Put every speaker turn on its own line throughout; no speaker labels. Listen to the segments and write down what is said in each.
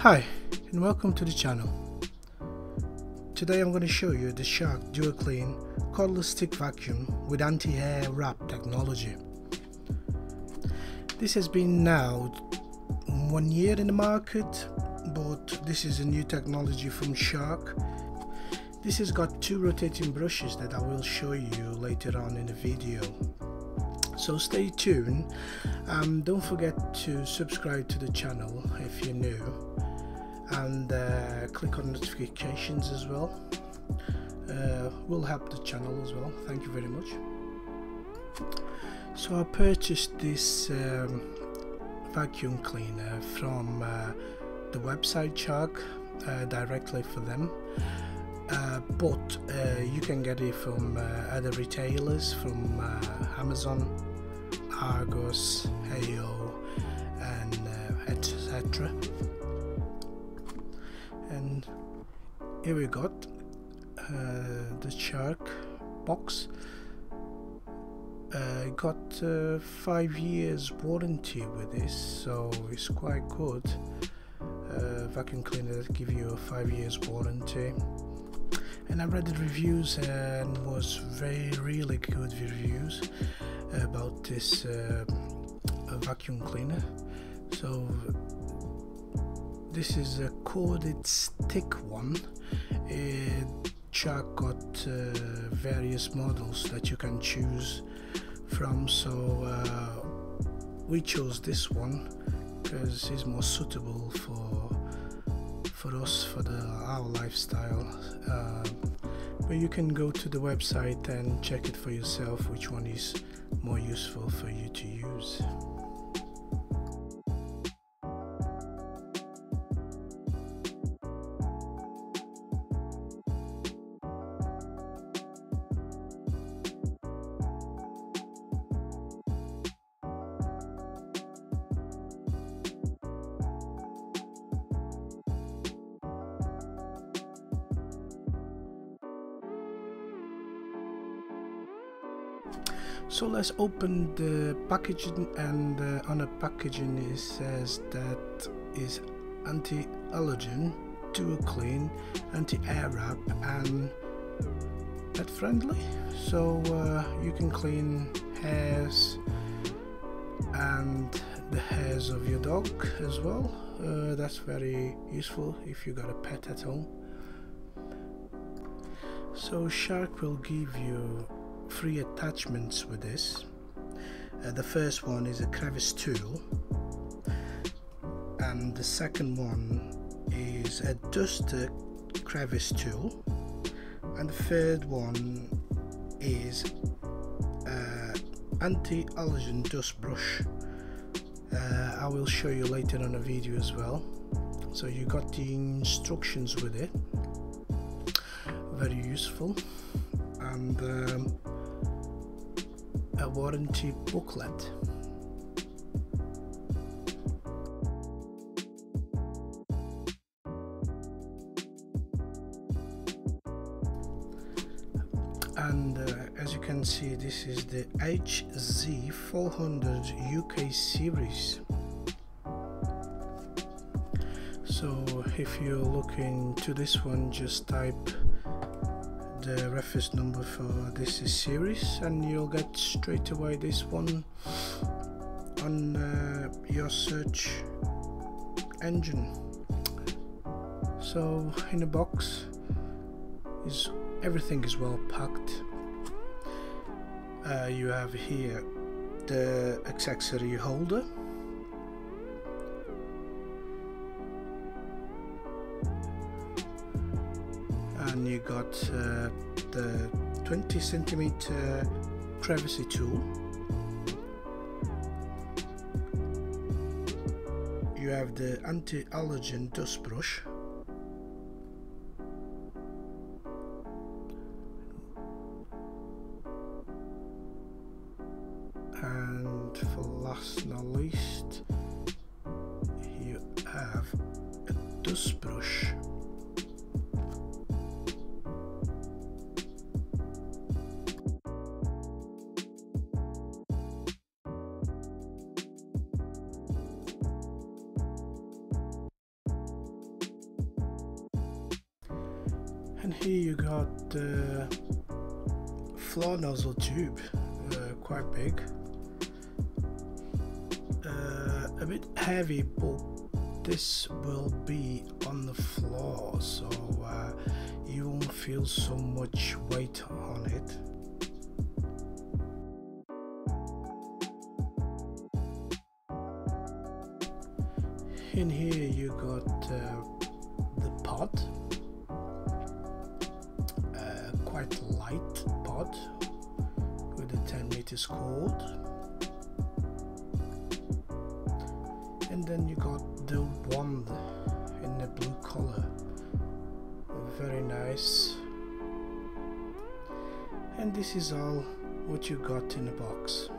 Hi and welcome to the channel. Today I'm going to show you the Shark DuoClean cordless stick vacuum with anti-air wrap technology. This has been now one year in the market but this is a new technology from Shark. This has got two rotating brushes that I will show you later on in the video. So stay tuned. Um, don't forget to subscribe to the channel if you're new and uh, click on notifications as well. Uh, will help the channel as well. Thank you very much. So I purchased this um, vacuum cleaner from uh, the website Shark uh, directly for them. Uh, but uh, you can get it from other retailers from Amazon Argos, AO and etc here we got uh, the shark box. Uh, got uh, five years warranty with this so it's quite good. Uh, vacuum cleaner that give you a five years warranty. And I read the reviews and was very really good reviews about this uh, vacuum cleaner. So this is a corded stick one. It Shark got uh, various models that you can choose from so uh, we chose this one because it's more suitable for for us for the our lifestyle. Uh, but you can go to the website and check it for yourself which one is more useful for you to use so let's open the packaging and uh, on the packaging it says that is anti-allergen DuoClean anti-air wrap and pet friendly. So uh, you can clean hairs and the hairs of your dog as well. Uh, that's very useful if you got a pet at home. So shark will give you three attachments with this. Uh, the first one is a crevice tool and the second one is a duster crevice tool and the third one is uh, anti-allergen dust brush uh, I will show you later on a video as well. So you got the instructions with it. Very useful. And um, a warranty booklet. and uh, as you can see this is the HZ400 UK series so if you're looking to this one just type the reference number for this series and you'll get straight away this one on uh, your search engine. So in the box is everything is well packed. Uh, you have here the accessory holder you got uh, the 20 centimeter crevice tool. You have the anti-allergen dust brush here you got the floor nozzle tube uh, quite big. Uh, a bit heavy but this will be on the floor so uh, you won't feel so much weight on it. In here you got uh, the pod a 10 meters cord and then you got the wand in the blue color. Very nice. And this is all what you got in the box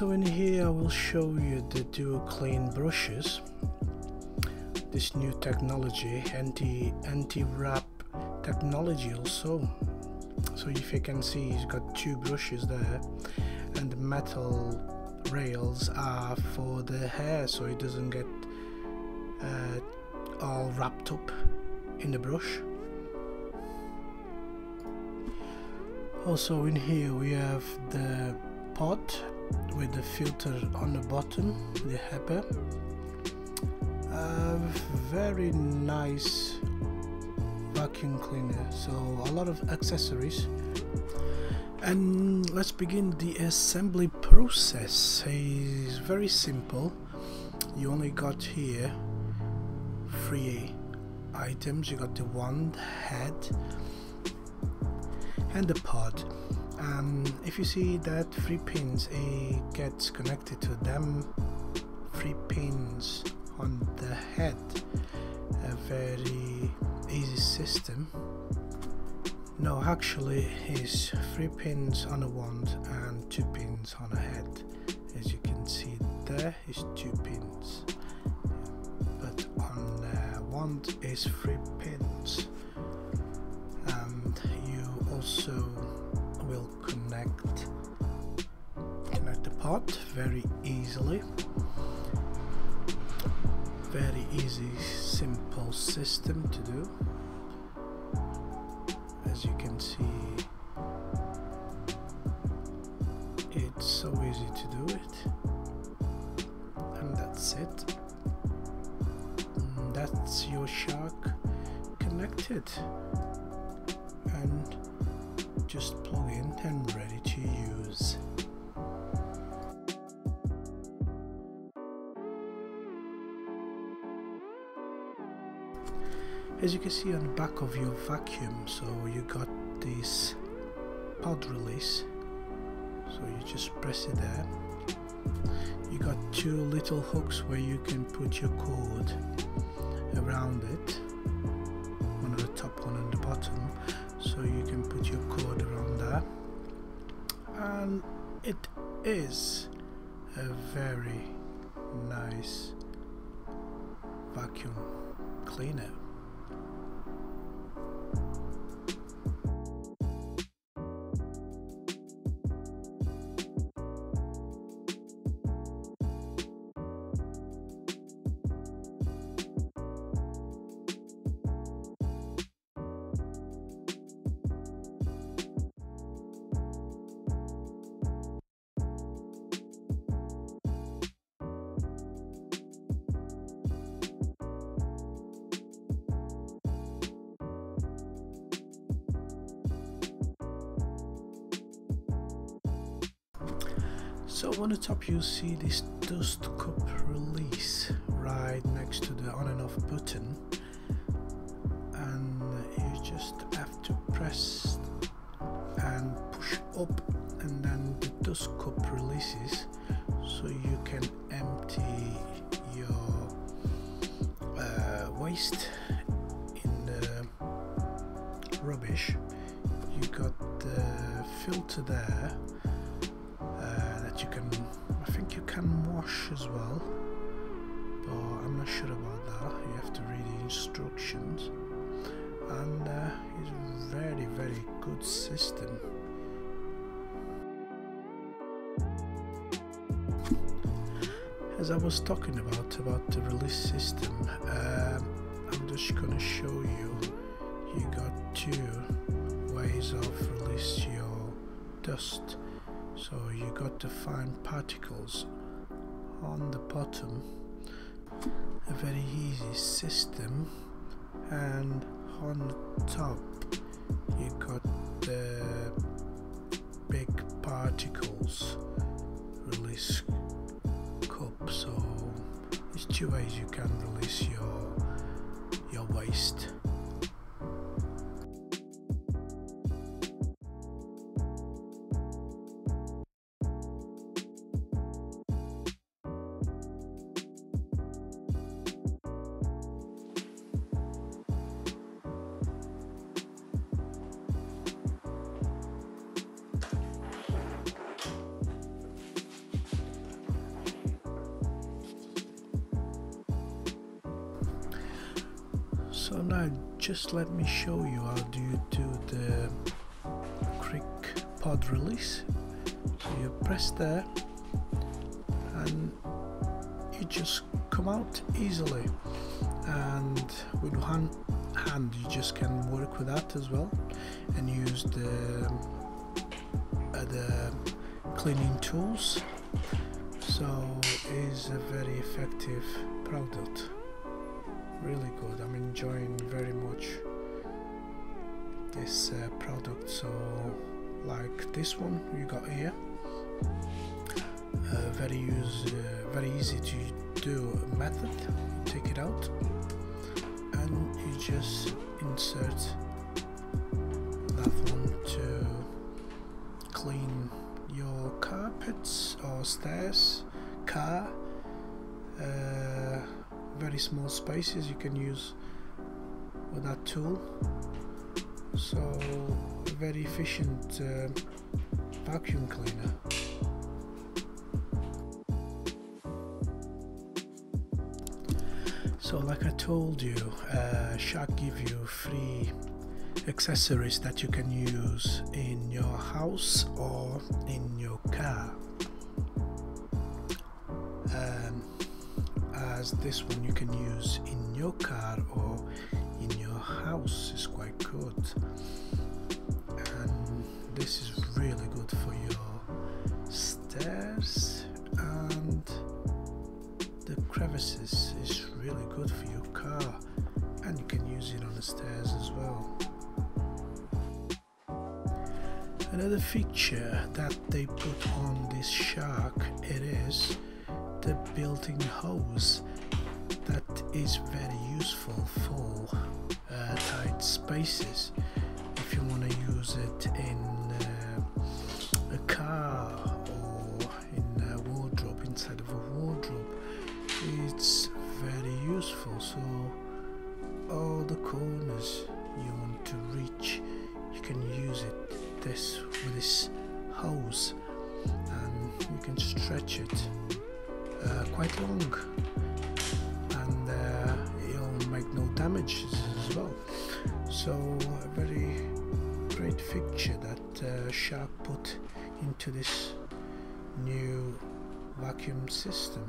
So in here I will show you the DuoClean brushes. This new technology anti anti wrap technology also. So if you can see it's got two brushes there and the metal rails are for the hair so it doesn't get uh, all wrapped up in the brush. Also in here we have the pot with the filter on the bottom the HEPA a very nice vacuum cleaner so a lot of accessories. And let's begin the assembly process. It's very simple. You only got here three items. You got the wand head and the pod um, if you see that three pins it gets connected to them three pins on the head. A very easy system. No actually is three pins on a wand and two pins on a head. As you can see there is two pins. But on the wand is three pins. And you also will connect connect the pod very easily. Very easy simple system to do. As you can see it's so easy to do it. And that's it. That's your shark connected. And just plug in and ready to use. As you can see on the back of your vacuum, so you got this pod release, so you just press it there. You got two little hooks where you can put your cord around it, one on the top, one on the bottom, so you can put your cord around that. And it is a very nice vacuum cleaner so on the top you see this dust cup release right next to the on and off button. And you just have to press and push up and then the dust cup releases so you can empty your uh, waste in the rubbish. You got the filter there you have to read the instructions. And uh, it's a very very good system. As I was talking about about the release system um, I'm just gonna show you you got two ways of release your dust. So you got to find particles on the bottom a very easy system and on top you got the big particles release cup so there's two ways you can release your your waste so now just let me show you how do you do the quick pod release? So you press there and you just come out easily. And with one hand you just can work with that as well and use the uh, the cleaning tools. So is a very effective product really good. I'm enjoying very much this uh, product so like this one you got here uh, very use uh, very easy to do method take it out and you just insert that one to clean your carpets or stairs car uh, very small spaces you can use with that tool. So very efficient uh, vacuum cleaner. So like I told you uh, Shark give you free accessories that you can use in your house or in your car as this one you can use in your car or in your house is quite good. And this is really good for your stairs and the crevices is really good for your car. And you can use it on the stairs as well. Another feature that they put on this shark it is the built-in hose that is very useful for uh, tight spaces. If you want to use it in so a very great feature that uh, Shark put into this new vacuum system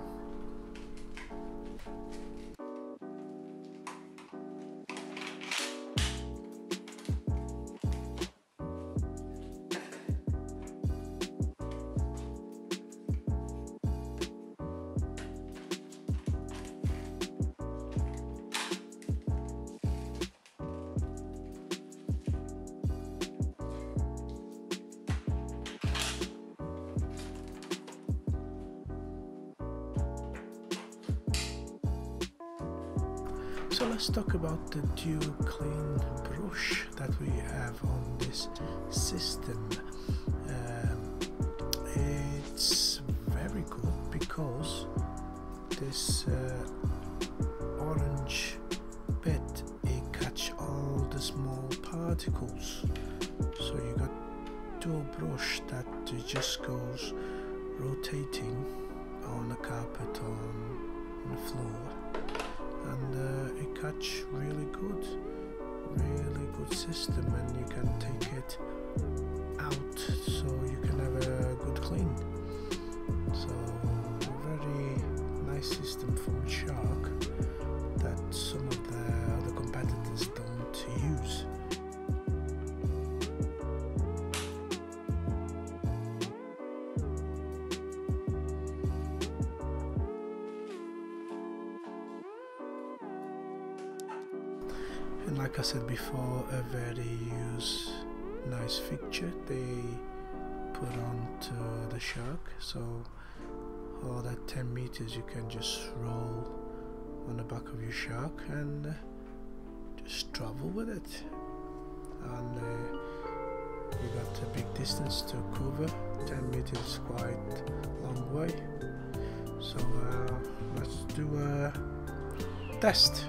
about Clean brush that we have on this system. Um, it's very good because this uh, orange bit it catch all the small particles so you got dual brush that just goes rotating on the carpet on the floor and uh, it catch really good really good system and you can take it out so you can have a good clean. So very nice system from Shark and like I said before a very use nice fixture they put onto the shark. So all that 10 meters you can just roll on the back of your shark and just travel with it. And uh, you got a big distance to cover. 10 meters is quite long way. So uh, let's do a test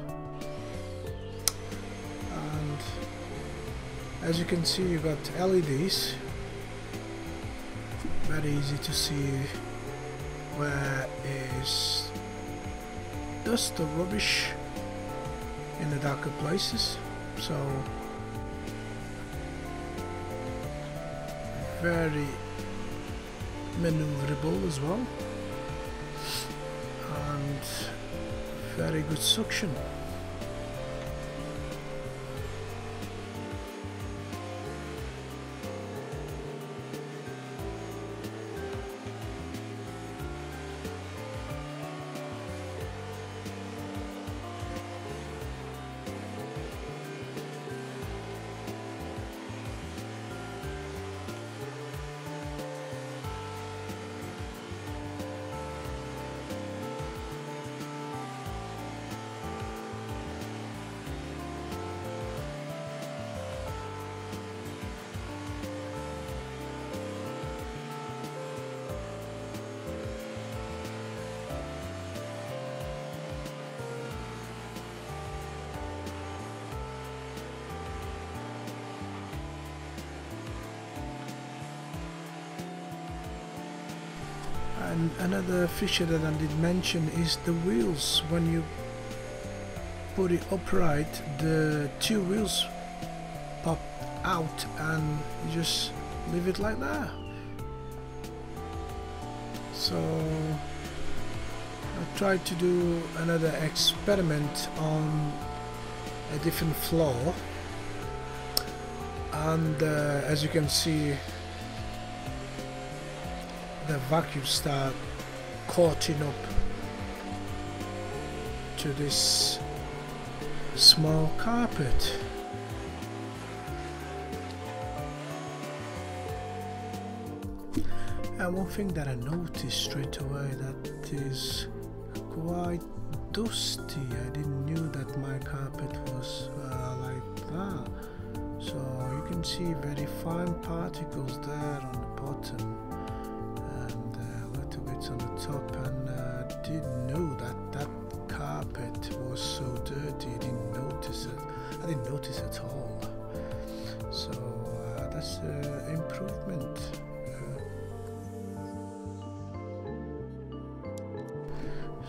and as you can see you've got LEDs very easy to see where is dust or rubbish in the darker places. So very maneuverable as well. And very good suction and another feature that I did mention is the wheels. When you put it upright the two wheels pop out and you just leave it like that. So I tried to do another experiment on a different floor. And uh, as you can see the vacuum start coating up to this small carpet. And one thing that I noticed straight away that is quite dusty. I didn't knew that my carpet was uh, like that. So you can see very fine particles there on the bottom uh, on the top and uh, didn't know that that carpet was so dirty. I didn't notice it. I didn't notice at all. So uh, that's an improvement.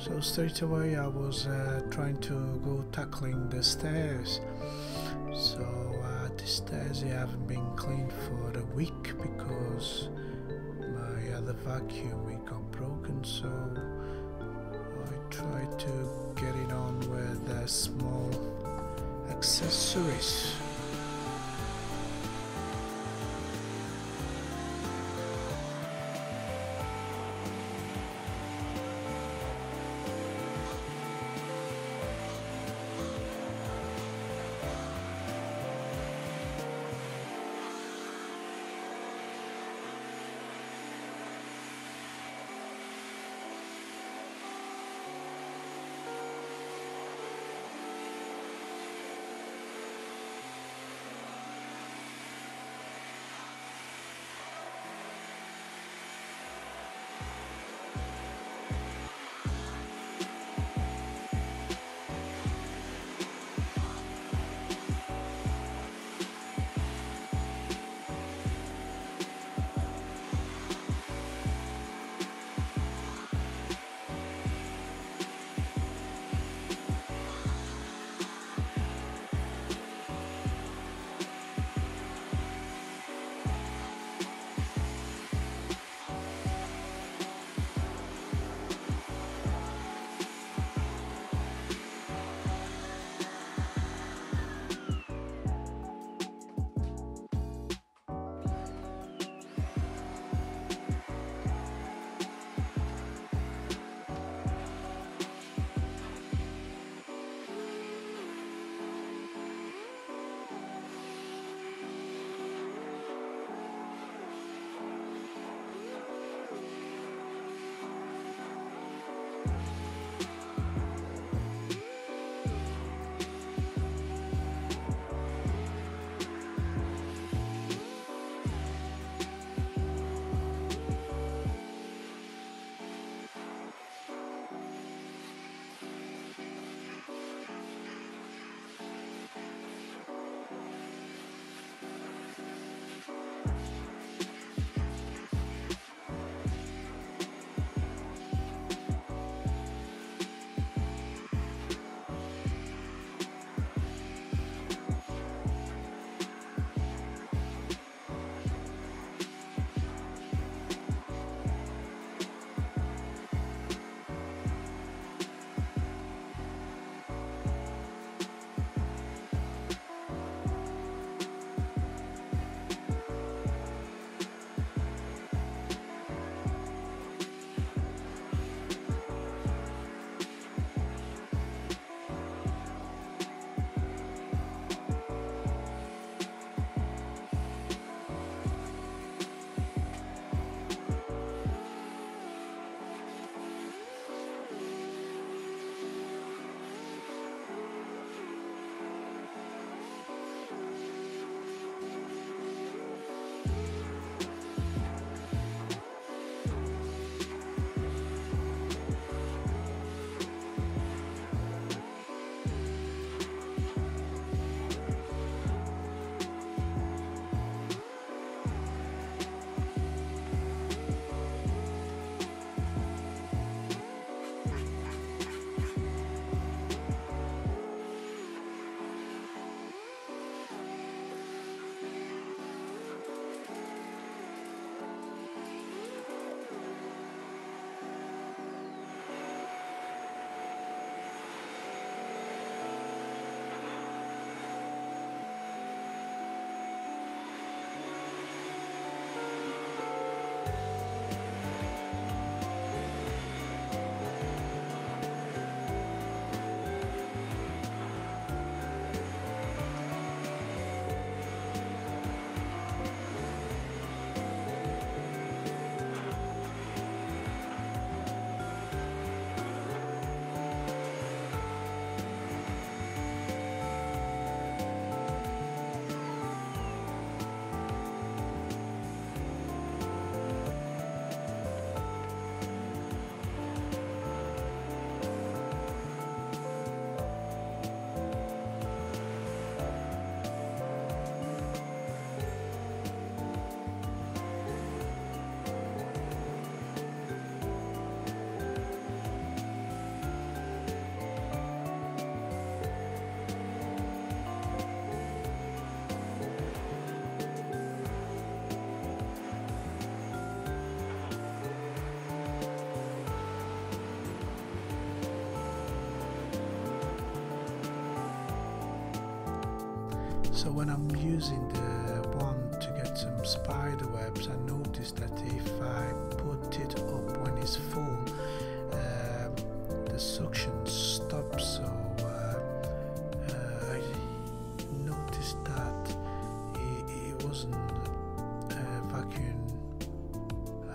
So straight away I was uh, trying to go tackling the stairs. So uh, the stairs haven't been cleaned for a week because other vacuum it got broken so I tried to get it on with the small accessories when I'm using the one to get some spider webs I noticed that if I put it up when it's full um, the suction stops. So uh, uh, I noticed that it, it wasn't uh, vacuum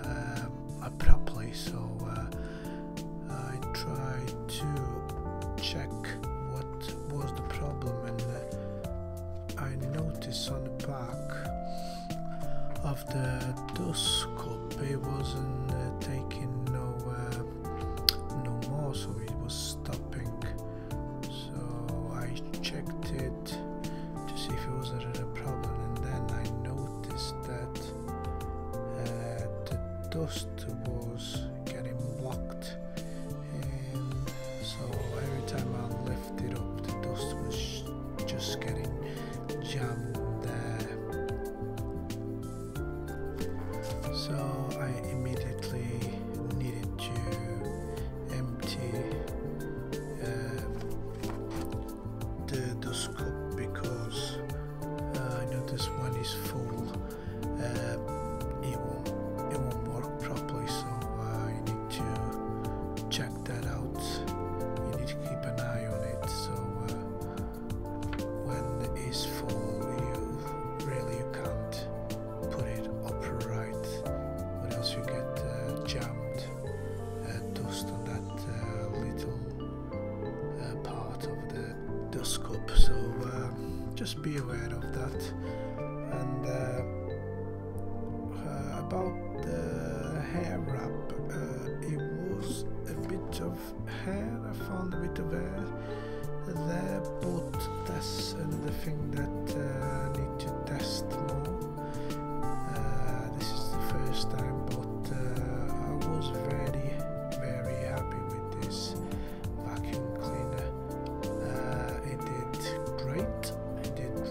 um, properly so uh, I tried to check of the cup it wasn't uh, taking no uh, no more so it was stopping. So I checked it to see if it was a problem and then I noticed that uh, the dust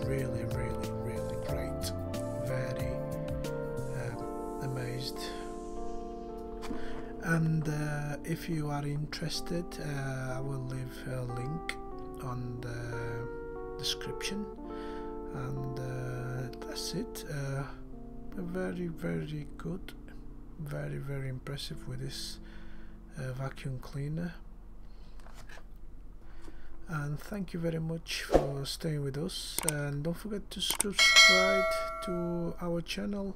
really really really great. Very um, amazed. And uh, if you are interested uh, I will leave a link on the description. And uh, that's it. Uh, very very good very very impressive with this uh, vacuum cleaner and thank you very much for staying with us. And don't forget to subscribe to our channel.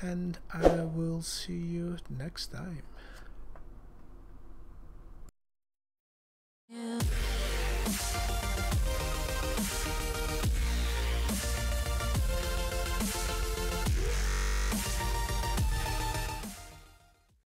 And I will see you next time